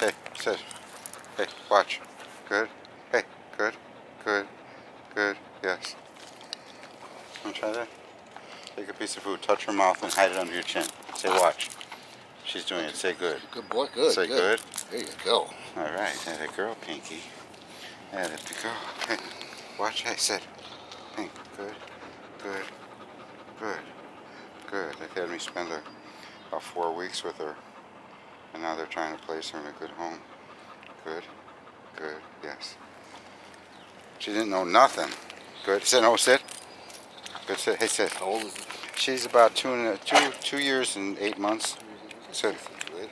Hey, sit. Hey, watch. Good. Hey, good. Good. Good. Yes. Want to try that? Take a piece of food, touch her mouth, and hide it under your chin. Say watch. She's doing it. Say good. Good boy. Good. Say good. There you go. All right. That a girl, Pinky. That it to go. Hey, watch. Hey, sit. Pink. Good. Good. Good. Good. They had me spend a, about four weeks with her, and now they're trying to place her in a good home. Good. Good. Yes. She didn't know nothing. Good. Sit. No, oh, sit. Good. Sit. Hey, sit. How old is it? She's about two and a, two two years and eight months. Sit. Good.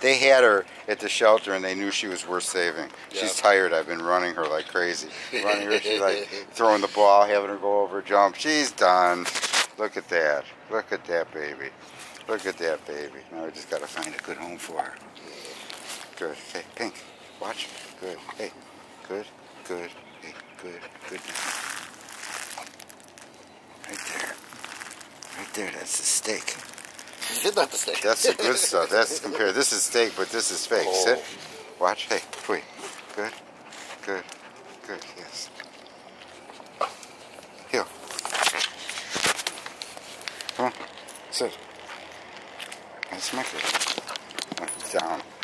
They had her at the shelter and they knew she was worth saving. Yeah. She's tired. I've been running her like crazy. running her, she's like throwing the ball, having her go over, jump. She's done. Look at that. Look at that baby. Look at that baby. Now we just got to find a good home for her. Good. Hey, Pink, watch. Good. Hey, good, good. Hey, good, good. Right there. Right there. That's the steak. It's not the steak. That's the good stuff. That's compared. This is steak, but this is fake. Oh. Sit. Watch. Hey, wait. Good. Good. Good. Yes. Here. Come on. Sit. And smack it. Down.